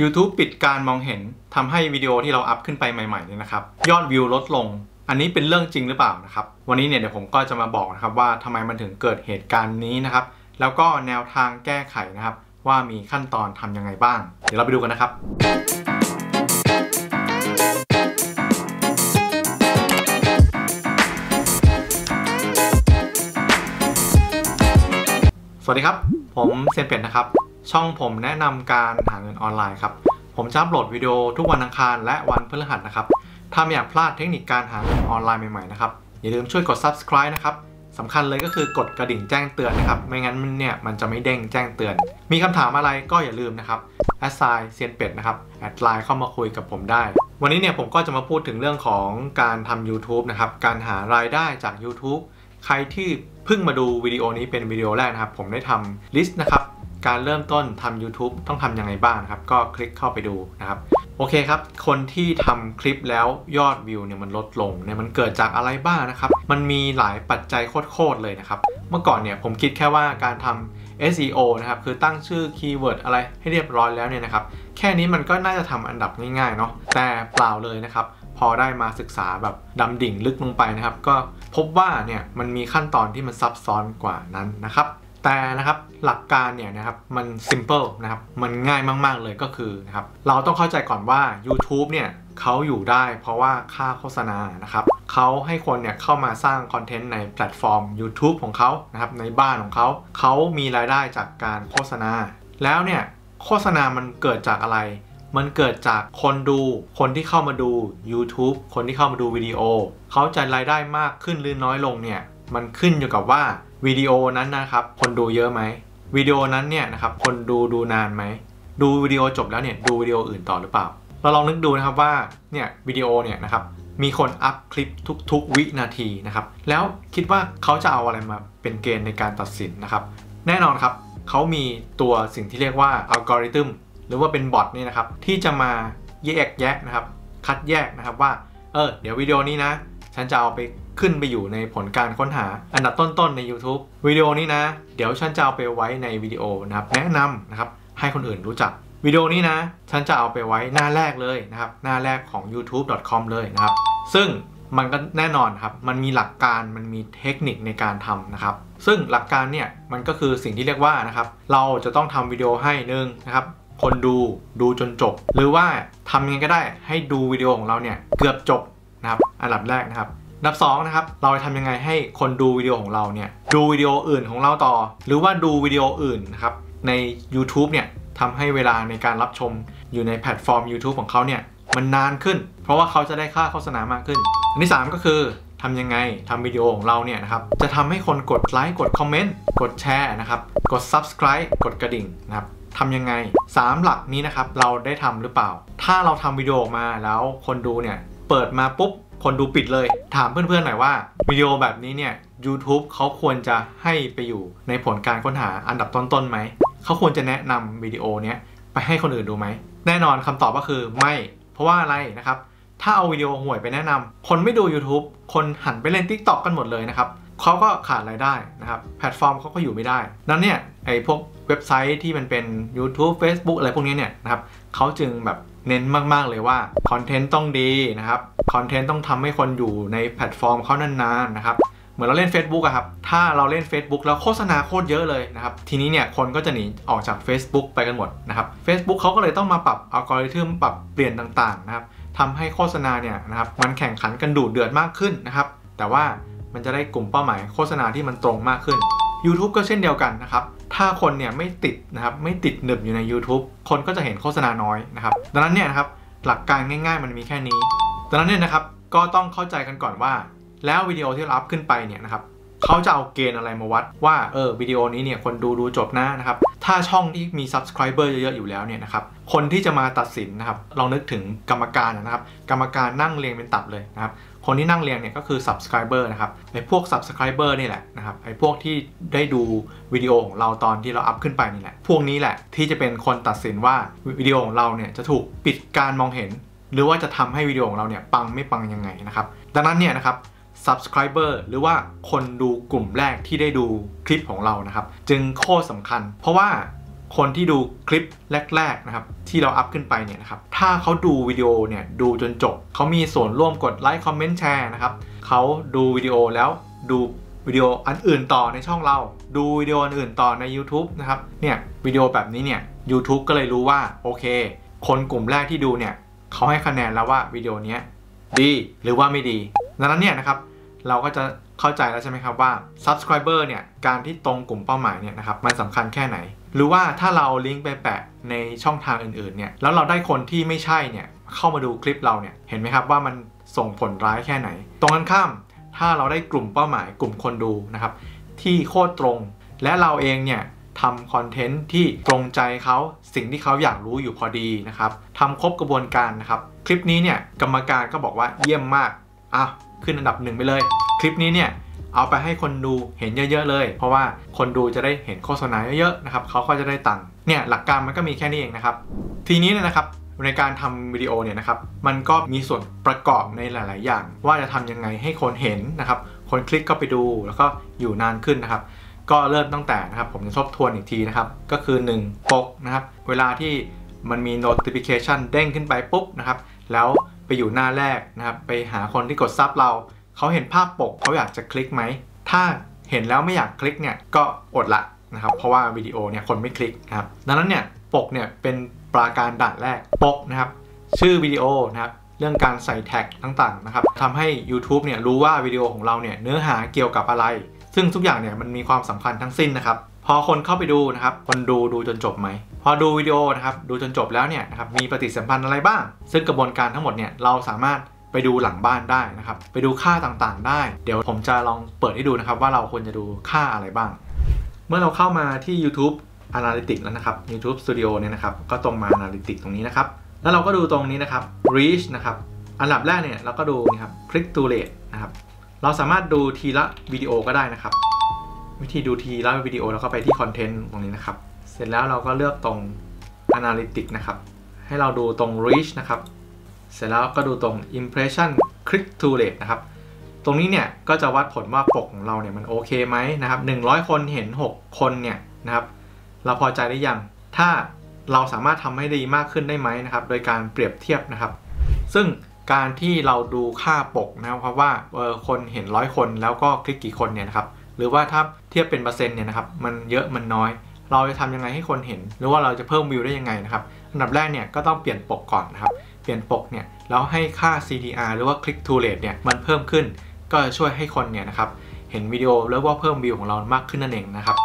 YouTube ปิดการมองเห็นทำให้วิดีโอที่เราอัพขึ้นไปใหม่ๆเนี่ยนะครับ ยอดวิวลดลง อันนี้เป็นเรื่องจริงหรือเปล่านะครับ วันนี้เนี่ยเดี๋ยวผมก็จะมาบอกนะครับว่าทำไมมันถึงเกิดเหตุการณ์นี้นะครับ แล้วก็แนวทางแก้ไขนะครับ ว่ามีขั้นตอนทำยังไงบ้าง เดี๋ยวเราไปดูกันนะครับสวัสดีครับ ผมเซียนเป็ดนะครับ ช่องผมแนะนำการหาเงินออนไลน์ครับ ผมจะอัปโหลดวิดีโอทุกวันอังคารและวันพฤหัสนะครับ ถ้าไม่อยากพลาดเทคนิคการหาเงินออนไลน์ใหม่ๆนะครับ อย่าลืมช่วยกด subscribe นะครับสำคัญเลยก็คือกดกระดิ่งแจ้งเตือนนะครับ ไม่งั้นมันเนี่ยมันจะไม่เด้งแจ้งเตือน มีคำถามอะไรก็อย่าลืมนะครับแอดไลน์เซียนเป็ดนะครับแอดไลน์เข้ามาคุยกับผมได้ วันนี้เนี่ยผมก็จะมาพูดถึงเรื่องของการทำ YouTube นะครับ การหารายได้จาก YouTube ใครที่เพิ่งมาดูวิดีโอนี้เป็นวิดีโอแรกนะครับ ผมได้ทำ list นะครับ การเริ่มต้นทำ YouTube ต้องทำยังไงบ้างครับ ก็คลิกเข้าไปดูนะครับ โอเคครับ คนที่ทำคลิปแล้วยอดวิวเนี่ยมันลดลงเนี่ยมันเกิดจากอะไรบ้างนะครับ มันมีหลายปัจจัยโคตรเลยนะครับ เมื่อก่อนเนี่ยผมคิดแค่ว่าการทำ SEO นะครับ คือตั้งชื่อ keyword อะไรให้เรียบร้อยแล้วเนี่ยนะครับ แค่นี้มันก็น่าจะทำอันดับง่ายๆเนาะ แต่เปล่าเลยนะครับ พอได้มาศึกษาแบบดำดิ่งลึกลงไปนะครับ ก็พบว่าเนี่ยมันมีขั้นตอนที่มันซับซ้อนกว่านั้นนะครับ แต่นะครับหลักการเนี่ยนะครับมัน simple นะครับมันง่ายมากๆเลยก็คือนะครับเราต้องเข้าใจก่อนว่า YouTube เนี่ยเขาอยู่ได้เพราะว่าค่าโฆษณานะครับเขาให้คนเนี่ยเข้ามาสร้างคอนเทนต์ในแพลตฟอร์ม YouTube ของเขานะครับในบ้านของเขาเขามีรายได้จากการโฆษณา แล้วเนี่ยโฆษณามันเกิดจากอะไร มันเกิดจากคนดู คนที่เข้ามาดู YouTube คนที่เข้ามาดูวิดีโอเขาจะรายได้มากขึ้นหรือน้อยลงเนี่ยมันขึ้นอยู่กับว่า วิดีโอนั้นนะครับคนดูเยอะไหมวิดีโอนั้นเนี่ยนะครับคนดูดูนานไหมดูวิดีโอจบแล้วเนี่ยดูวิดีโออื่นต่อหรือเปล่า เราลองนึกดูนะครับว่าเนี่ยวิดีโอเนี่ยนะครับมีคนอัพคลิปทุกๆ วินาทีนะครับแล้วคิดว่าเขาจะเอาอะไรมาเป็นเกณฑ์ในการตัดสินนะครับ แน่นอนครับเขามีตัวสิ่งที่เรียกว่าอัลกอริทึมหรือว่าเป็นบอทนี่ยนะครับที่จะมาแยกแยะนะครับ คัดแยกนะครับว่าเออเดี๋ยววิดีโอนี้นะ ฉันจะเอาไป ขึ้นไปอยู่ในผลการค้นหาอันดับต้นๆใน YouTube วิดีโอนี้นะ เดี๋ยวฉันจะเอาไปไว้ในวิดีโอนะครับแนะนำนะครับให้คนอื่นรู้จักวิดีโอนี้นะ ฉันจะเอาไปไว้หน้าแรกเลยนะครับ หน้าแรกของ youtube.com เลยนะครับ ซึ่งมันก็แน่นอนครับ มันมีหลักการ มันมีเทคนิคในการทำนะครับ ซึ่งหลักการเนี่ย มันก็คือสิ่งที่เรียกว่านะครับ เราจะต้องทำวิดีโอให้หนึ่งนะครับ คนดูดูจนจบ หรือว่าทำยังไงก็ได้ให้ดูวิดีโอของเราเนี่ยเกือบจบนะครับ อันดับแรกนะครับ นับ2นะครับเราจะทำยังไงให้คนดูวิดีโอของเราเนี่ยดูวิดีโออื่นของเราต่อ หรือว่าดูวิดีโออื่นนะครับใน YouTube เนี่ยทำให้เวลาในการรับชมอยู่ในแพลตฟอร์ม YouTube ของเขาเนี่ยมันนานขึ้น เพราะว่าเขาจะได้ค่าโฆษณามากขึ้น อันที่ 3 ก็คือทำยังไงทำวิดีโอของเราเนี่ยนะครับจะทำให้คนกดไลค์กดคอมเมนต์กดแชร์นะครับกด subscribe กดกระดิ่งนะครับทำยังไง 3 หลักนี้นะครับเราได้ทำหรือเปล่า ถ้าเราทำวิดีโอมาแล้วคนดูเนี่ยเปิดมาปุ๊บ คนดูปิดเลย ถามเพื่อนๆหน่อยว่าวิดีโอแบบนี้เนี่ย YouTube เขาควรจะให้ไปอยู่ในผลการค้นหาอันดับต้นๆไหม เขาควรจะแนะนำวิดีโอเนี้ยไปให้คนอื่นดูไหม แน่นอนคำตอบก็คือไม่ เพราะว่าอะไรนะครับ ถ้าเอาวิดีโอห่วยไปแนะนำคนไม่ดู YouTube คนหันไปเล่น TikTok กันหมดเลยนะครับเขาก็ขาดรายได้นะครับ แพลตฟอร์มเขาก็อยู่ไม่ได้ นั้นเนี่ยไอ้พวกเว็บไซต์ที่มันเป็น YouTube Facebook อะไรพวกนี้เนี่ยนะครับเขาจึงแบบ เน้นมากๆเลยว่าคอนเทนต์ต้องดีนะครับคอนเทนต์ต้องทำให้คนอยู่ในแพลตฟอร์มเขานานๆนะครับเหมือนเราเล่น Facebook อะครับ ถ้าเราเล่น Facebook แล้วโฆษณาโคตรเยอะเลยนะครับ ทีนี้เนี่ยคนก็จะหนีออกจาก Facebook ไปกันหมดนะครับ Facebook เขาก็เลยต้องมาปรับอัลกอริทึมปรับเปลี่ยนต่างๆนะครับทำให้โฆษณาเนี่ยนะครับมันแข่งขันกันดูดเดือดมากขึ้นนะครับ แต่ว่ามันจะได้กลุ่มเป้าหมายโฆษณาที่มันตรงมากขึ้น YouTube ก็เช่นเดียวกันนะครับ ถ้าคนเนี่ยไม่ติดนะครับไม่ติดหนึบอยู่ใน YouTube คนก็จะเห็นโฆษณาน้อยนะครับ ดังนั้นเนี่ยนะครับหลักการง่ายๆ มันมีแค่นี้ ดังนั้นเนี่ยนะครับก็ต้องเข้าใจกันก่อนว่า แล้ววิดีโอที่เราอัพขึ้นไปเนี่ยนะครับเขาจะเอาเกณฑ์อะไรมาวัดว่าเออวิดีโอนี้เนี่ยคนดูดูจบนะนะครับถ้าช่องที่มี subscriber เยอะๆอยู่แล้วเนี่ยนะครับคนที่จะมาตัดสินนะครับลองนึกถึงกรรมการนะครับ กรรมการนั่งเรียงเป็นตับเลยนะครับ คนที่นั่งเรียงเนี่ยก็คือ subscriber นะครับไอ้พวก subscriber นี่แหละนะครับไอ้พวกที่ได้ดูวิดีโอของเราตอนที่เราอัพขึ้นไปนี่แหละ พวกนี้แหละที่จะเป็นคนตัดสินว่าวิดีโอของเราเนี่ยจะถูกปิดการมองเห็น หรือว่าจะทำให้วิดีโอของเราเนี่ยปังไม่ปังยังไงนะครับดังนั้นเนี่ยนะครับ subscriber หรือว่าคนดูกลุ่มแรกที่ได้ดูคลิปของเรานะครับ จึงโคตรสำคัญ เพราะว่า คนที่ดูคลิปแรกๆนะครับที่เราอัพขึ้นไปเนี่ยนะครับถ้าเขาดูวิดีโอเนี่ยดูจนจบเขามีส่วนร่วมกดไลค์คอมเมนต์แชร์นะครับเขาดูวิดีโอแล้วดูวิดีโออันอื่นต่อในช่องเรา ดูวิดีโออันอื่นต่อใน YouTube นะครับเนี่ยวิดีโอแบบนี้เนี่ย YouTube ก็เลยรู้ว่าโอเค คนกลุ่มแรกที่ดูเนี่ยเขาให้คะแนนแล้วว่าวิดีโอนี้ดีหรือว่าไม่ดีดังนั้นเนี่ยนะครับเราก็จะ เข้าใจแล้วใช่ไหมครับว่า subscriber เนี่ยการที่ตรงกลุ่มเป้าหมายเนี่ยนะครับมันสำคัญแค่ไหน หรือว่าถ้าเราลิงก์ไปแปะในช่องทางอื่นๆเนี่ยแล้วเราได้คนที่ไม่ใช่เนี่ยเข้ามาดูคลิปเราเนี่ยเห็นไหมครับว่ามันส่งผลร้ายแค่ไหน ตรงกันข้ามถ้าเราได้กลุ่มเป้าหมายกลุ่มคนดูนะครับที่โคตรตรง และเราเองเนี่ยทำคอนเทนต์ที่ตรงใจเขาสิ่งที่เขาอยากรู้อยู่พอดีนะครับทำครบกระบวนการนะครับ คลิปนี้เนี่ยกรรมการก็บอกว่าเยี่ยมมากอะขึ้นอันดับหนึ่งไปเลย ลิปนี้เนี่ยเอาไปให้คนดูเห็นเยอะๆเลย เพราะว่าคนดูจะได้เห็นโฆษณาเยอะๆนะครับเขาก็จะได้ตังค์เนี่ยหลักการมันก็มีแค่นี้เองนะครับ ทีนี้เนี่ยนะครับในการทำวิดีโอเนี่ยนะครับมันก็มีส่วนประกอบในหลาย ๆ อย่าง ว่าจะทำยังไงให้คนเห็นนะครับ คนคลิกก็ไปดูแล้วก็อยู่นานขึ้นนะครับ ก็เริ่มตั้งแต่นะครับ ผมจะทบทวนอีกทีนะครับ ก็คือ1ปกนะครับเวลาที่มันมี notification เด้งขึ้นไปปุ๊บนะครับ แล้วไปอยู่หน้าแรกนะครับ ไปหาคนที่กดซับเรา เขาเห็นภาพปกเขาอยากจะคลิกไหม ถ้าเห็นแล้วไม่อยากคลิกเนี่ยก็อดละนะครับ เพราะว่าวิดีโอเนี่ยคนไม่คลิกนะครับ ดังนั้นเนี่ยปกเนี่ยเป็นปราการด่านแรกปกนะครับ ชื่อวิดีโอนะครับเรื่องการใส่แท็กต่างๆนะครับทำให้ YouTube เนี่ยรู้ว่าวิดีโอของเราเนี่ยเนื้อหาเกี่ยวกับอะไร ซึ่งทุกอย่างเนี่ยมันมีความสำคัญทั้งสิ้นนะครับ พอคนเข้าไปดูนะครับ คนดูดูจนจบไหม พอดูวิดีโอนะครับ ดูจนจบแล้วเนี่ยนะครับ มีปฏิสัมพันธ์อะไรบ้าง ซึ่งกระบวนการทั้งหมดเนี่ยเราสามารถ ไปดูหลังบ้านได้นะครับ ไปดูค่าต่างๆ ได้ เดี๋ยวผมจะลองเปิดให้ดูนะครับ ว่าเราควรจะดูค่าอะไรบ้าง เมื่อเราเข้ามาที่ YouTube Analytics แล้วนะครับ YouTube Studio เนี่ยนะครับ ก็ตรงมา Analytics ตรงนี้นะครับ แล้วเราก็ดูตรงนี้นะครับ Reach นะครับ อันดับแรกเนี่ยเราก็ดูนี่ครับ Click to Rate นะครับ เราสามารถดูทีละวิดีโอก็ได้นะครับ วิธีดูทีละวิดีโอเราก็ไปที่ Content ตรงนี้นะครับ เสร็จแล้วเราก็เลือกตรง Analytics นะครับ ให้เราดูตรง Reach นะครับ เสร็จแล้วก็ดูตรง Impression Click to Rate นะครับ ตรงนี้เนี่ยก็จะวัดผลว่าปกของเราเนี่ยมันโอเคไหมนะครับ100 คนเห็น 6 คนเนี่ยนะครับเราพอใจหรือยัง ถ้าเราสามารถทำให้ดีมากขึ้นได้ไหมนะครับ โดยการเปรียบเทียบนะครับ ซึ่งการที่เราดูค่าปกนะครับว่าเออคนเห็นร้อยคนแล้วก็คลิกกี่คนเนี่ยนะครับ หรือว่าถ้าเทียบเป็นเปอร์เซ็นต์เนี่ยนะครับ มันเยอะมันน้อย เราจะทำยังไงให้คนเห็น หรือว่าเราจะเพิ่มวิวได้ยังไงนะครับ อันดับแรกเนี่ยก็ต้องเปลี่ยนปกก่อนนะครับ เปลี่ยนปกเนี่ยแล้วให้ค่า CTR หรือว่า click to rate เนี่ยมันเพิ่มขึ้น ก็จะช่วยให้คนเนี่ยนะครับเห็นวิดีโอแล้วว่าเพิ่มวิวของเรามากขึ้นนั่นเองนะครับ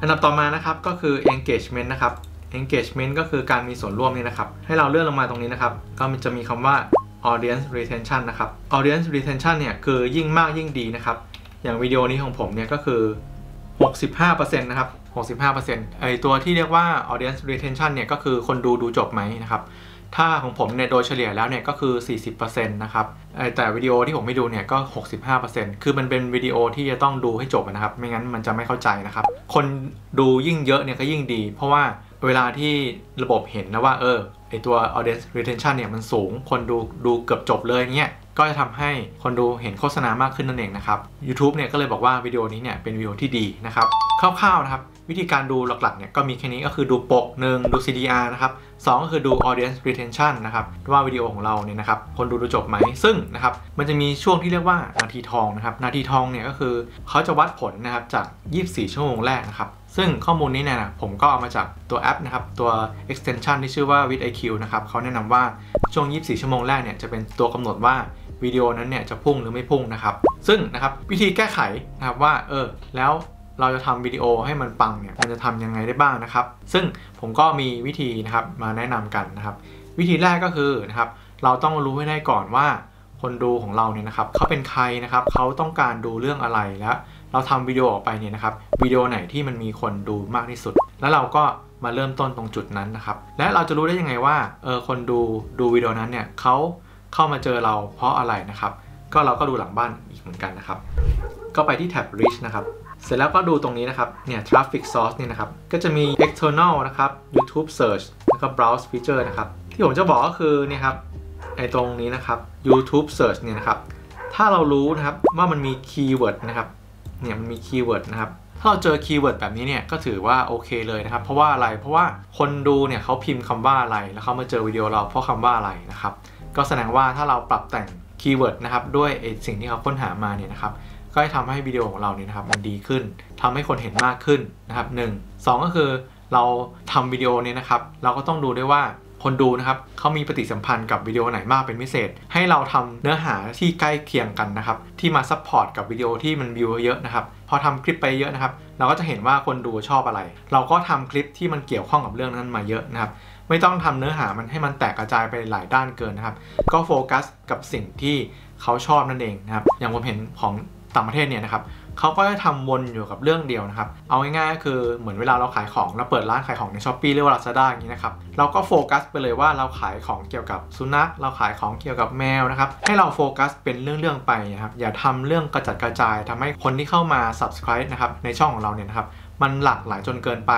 อันดับต่อมานะครับก็คือ engagement นะครับ engagement ก็คือการมีส่วนร่วมนี่นะครับ ให้เราเลื่อนลงมาตรงนี้นะครับ ก็มันจะมีคำว่า audience retention นะครับ audience retention เนี่ยคือยิ่งมากยิ่งดีนะครับ อย่างวิดีโอนี้ของผมเนี่ยก็คือ 65%นะครับ 65%ไอตัวที่เรียกว่า audience retention เนี่ยก็คือคนดูดูจบไหมนะครับ ถ้าของผมเนี่ยโดยเฉลี่ยแล้วเนี่ยก็คือ 40%นะครับแต่วิดีโอที่ผมไม่ดูเนี่ยก็ 65%คือมันเป็นวิดีโอที่จะต้องดูให้จบนะครับ ไม่งั้นมันจะไม่เข้าใจนะครับ คนดูยิ่งเยอะเนี่ยก็ยิ่งดี เพราะว่าเวลาที่ระบบเห็นนะว่าเออไอตัว audience retention เนี่ยมันสูง คนดูดูเกือบจบเลยเนี่ยก็จะทำให้คนดูเห็นโฆษณามากขึ้นนั่นเองนะครับ YouTube เนี่ยก็เลยบอกว่าวิดีโอนี้เนี่ยเป็นวิดีโอที่ดีนะครับคร่าวๆนะครับ วิธีการดูหลักๆเนี่ยก็มีแค่นี้ก็คือดูปกหนึ่งดู CDR นะครับสองก็คือดู audience retention นะครับว่าวิดีโอของเราเนี่ยนะครับคนดูดูจบไหมซึ่งนะครับมันจะมีช่วงที่เรียกว่านาทีทองนะครับนาทีทองเนี่ยก็คือเขาจะวัดผลนะครับจาก 24 ชั่วโมงแรกนะครับซึ่งข้อมูลนี้เนี่ยนะผมก็เอามาจากตัวแอปนะครับตัว extension ที่ชื่อว่า with IQ นะครับเขาแนะนำว่าช่วง 24 ชั่วโมงแรกเนี่ยจะเป็นตัวกำหนดว่าวิดีโอนั้นเนี่ยจะพุ่งหรือไม่พุ่งนะครับซึ่งนะครับวิธีแก้ไขนะครับว่าเออแล้ว เราจะทำวิดีโอให้มันปังเนี่ยมันจะทำยังไงได้บ้างนะครับ ซึ่งผมก็มีวิธีนะครับมาแนะนำกันนะครับ วิธีแรกก็คือนะครับเราต้องรู้ให้ได้ก่อนว่าคนดูของเราเนี่ยนะครับเขาเป็นใครนะครับเขาต้องการดูเรื่องอะไรแล้ว เราทำวิดีโอออกไปเนี่ยนะครับวิดีโอไหนที่มันมีคนดูมากที่สุด แล้วเราก็มาเริ่มต้นตรงจุดนั้นนะครับ และเราจะรู้ได้ยังไงว่าเออคนดูดูวิดีโอนั้นเนี่ยเขาเข้ามาเจอเราเพราะอะไรนะครับ ก็เราก็ดูหลังบ้านอีกเหมือนกันนะครับ ก็ไปที่แท็บ reach นะครับ เสร็จแล้วก็ดูตรงนี้นะครับ เนี่ย traffic source นี่นะครับ ก็จะมี external นะครับ YouTube search แล้วก็ browse feature นะครับ ที่ผมจะบอกก็คือเนี่ยครับไอตรงนี้นะครับ YouTube search เนี่ยนะครับ ถ้าเรารู้นะครับว่ามันมี keyword นะครับ เนี่ยมันมี keyword นะครับถ้าเราเจอ keyword แบบนี้เนี่ยก็ถือว่าโอเคเลยนะครับ เพราะว่าอะไรเพราะว่าคนดูเนี่ยเขาพิมพ์คำว่าอะไร แล้วเขามาเจอวิดีโอเราเพราะคำว่าอะไรนะครับ ก็แสดงว่าถ้าเราปรับแต่ง keyword นะครับด้วยสิ่งที่เขาค้นหามาเนี่ยนะครับ ก็จะทำให้วิดีโอของเราเนี่ยนะครับมันดีขึ้นทำให้คนเห็นมากขึ้นนะครับหนึ่งสองก็คือเราทำวิดีโอเนี่ยนะครับ เราก็ต้องดูด้วยว่าคนดูนะครับเขามีปฏิสัมพันธ์กับวิดีโอไหนมากเป็นพิเศษ ให้เราทำเนื้อหาที่ใกล้เคียงกันนะครับ ที่มา support กับวิดีโอที่มันวิวเยอะนะครับ พอทำคลิปไปเยอะนะครับ เราก็จะเห็นว่าคนดูชอบอะไร เราก็ทำคลิปที่มันเกี่ยวข้องกับเรื่องนั้นมาเยอะนะครับ ไม่ต้องทำเนื้อหามันให้มันแตกกระจายไปหลายด้านเกินนะครับ ก็โฟกัสกับสิ่งที่เขาชอบนั่นเองนะครับ อย่างผมเห็นของ ต่างประเทศเนี่ยนะครับเขาก็จะทำวนอยู่กับเรื่องเดียวนะครับ เอาง่ายๆก็คือเหมือนเวลาเราขายของเราเปิดร้านขายของใน Shopee หรือว่าลาซาด้าอย่างนี้นะครับเราก็โฟกัสไปเลยว่าเราขายของเกี่ยวกับสุนัขเราขายของเกี่ยวกับแมวนะครับให้เราโฟกัสเป็นเรื่องๆไปนะครับอย่าทำเรื่องกระจัดกระจายทำให้คนที่เข้ามา subscribe นะครับในช่องของเราเนี่ยนะครับมันหลากหลายจนเกินไป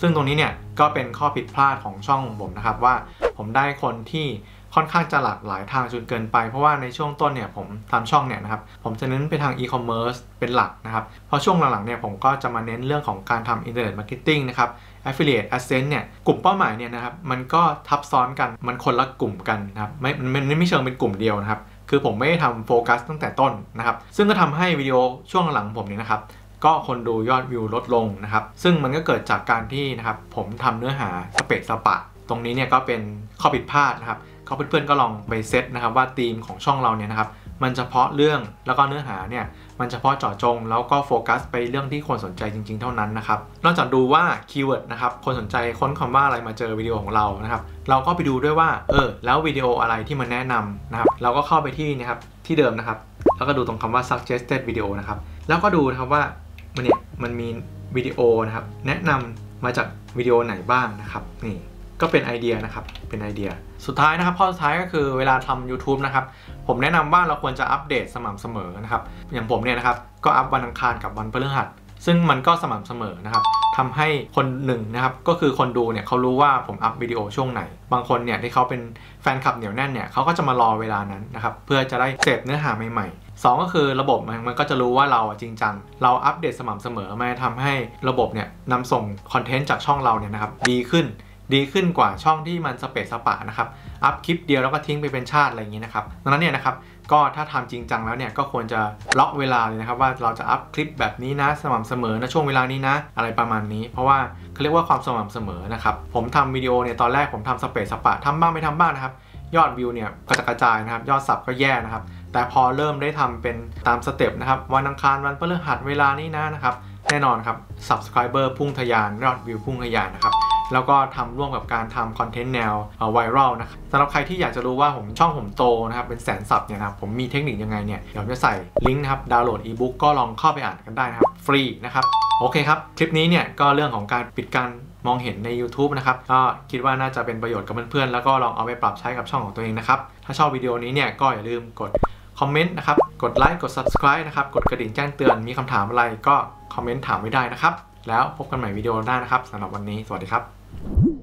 ซึ่งตรงนี้เนี่ยก็เป็นข้อผิดพลาดของช่องของผมนะครับว่าผมได้คนที่ค่อนข้างจะหลากหลายทางจนเกินไป เพราะว่าในช่วงต้นเนี่ยผมทำช่องเนี่ยนะครับผมจะเน้นไปทางอีคอมเมิร์ซเป็นหลักนะครับพอช่วงหลังๆเนี่ยผมก็จะมาเน้นเรื่องของการทำ internet marketing นะครับ affiliate AdSense เนี่ยกลุ่มเป้าหมายเนี่ยนะครับมันก็ทับซ้อนกันมันคนละกลุ่มกันนะครับไม่มันไม่เชิงเป็นกลุ่มเดียวนะครับคือผมไม่ได้ทำโฟกัสตั้งแต่ต้นนะครับซึ่งก็ทำให้วิดีโอช่วงหลังผมเนี่ยนะครับ ก็คนดูยอดวิวลดลงนะครับ ซึ่งมันก็เกิดจากการที่นะครับผมทำเนื้อหาสะเปะสะปะ ตรงนี้เนี่ยก็เป็นข้อผิดพลาดนะครับเขาเพื่อนๆก็ลองไปเช็กนะครับว่าธีมของช่องเราเนี่ยนะครับมันเฉพาะเรื่องแล้วก็เนื้อหาเนี่ยมันเฉพาะเจาะจง แล้วก็โฟกัสไปเรื่องที่คนสนใจจริงๆเท่านั้นนะครับ นอกจากดูว่า keyword นะครับคนสนใจค้นคำว่าอะไรมาเจอวิดีโอของเรานะครับ เราก็ไปดูด้วยว่าเออแล้ววิดีโออะไรที่มันแนะนำนะครับ เราก็เข้าไปที่นะครับที่เดิมนะครับ แล้วก็ดูตรงคำว่า suggested video นะครับ แล้วก็ดูนะครับว่า มันเนี่ยมันมีวิดีโอนะครับแนะนำมาจากวิดีโอไหนบ้างนะครับนี่ก็เป็นไอเดียนะครับเป็นไอเดีย สุดท้ายนะครับข้อสุดท้ายก็คือเวลาทำ YouTube นะครับผมแนะนำว่าเราควรจะอัปเดตสม่ำเสมอนะครับอย่างผมเนี่ยนะครับก็อัพวันอังคารกับวันพฤหัสซึ่งมันก็สม่ำเสมอนะครับทำให้คนหนึ่งนะครับก็คือคนดูเนี่ยเขารู้ว่าผมอัพวิดีโอช่วงไหน บางคนเนี่ยที่เขาเป็นแฟนคลับเหนียวแน่นเนี่ยเขาก็จะมารอเวลานั้นนะครับเพื่อจะได้เสพเนื้อหาใหม่ๆ 2 ก็คือระบบมันก็จะรู้ว่าเราจริงจัง เราอัปเดตสม่ำเสมอมันทำให้ระบบเนี่ยนำส่งคอนเทนต์จากช่องเราเนี่ยนะครับดีขึ้นดีขึ้นกว่าช่องที่มันสเปซสปะนะครับ อัพคลิปเดียวแล้วก็ทิ้งไปเป็นชาติอะไรอย่างนี้นะครับ ดังนั้นเนี่ยนะครับก็ถ้าทำจริงจังแล้วเนี่ยก็ควรจะล็อกเวลาเลยนะครับว่าเราจะอัพคลิปแบบนี้นะ สม่ำเสมอนะช่วงเวลานี้นะ อะไรประมาณนี้ เพราะว่าเขาเรียกว่าความสม่ำเสมอนะครับผมทำวิดีโอเนี่ยตอนแรกผมทำสเปซสปะทำบ้างไม่ทำบ้างนะครับ ยอดวิวเนี่ยกระกระจายนะครับ ยอดสับก็แย่นะครับ แต่พอเริ่มได้ทำเป็นตามสเต็ปนะครับ วันอังคารวันพฤหัสเวลานี้นะนะครับ แน่นอนครับ subscriber พุ่งทะยานยอดวิวพุ่งทะยานนะครับแล้วก็ทำร่วมกับการทำคอนเทนต์แนวไวรัลนะครับสำหรับใครที่อยากจะรู้ว่าผมช่องผมโตนะครับเป็นแสนสับเนี่ยนะครับผมมีเทคนิคยังไงเนี่ยเดี๋ยวจะใส่ลิงก์นะครับดาวน์โหลดอีบุ๊กก็ลองเข้าไปอ่านกันได้นะครับ ฟรีนะครับโอเคครับ คลิปนี้เนี่ยก็เรื่องของการปิดการมองเห็นใน YouTube นะครับ ก็คิดว่าน่าจะเป็นประโยชน์กับเพื่อนๆ แล้วก็ลองเอาไปปรับใช้กับช่องของตัวเองนะครับ ถ้าชอบวิดีโอนี้เนี่ยก็อย่าลืมกด คอมเมนต์นะครับ กดไลค์ กด subscribe นะครับ กดกระดิ่งแจ้งเตือน มีคำถามอะไรก็คอมเมนต์ถามไว้ได้นะครับ แล้วพบกันใหม่วิดีโอหน้านะครับสำหรับวันนี้ สวัสดีครับ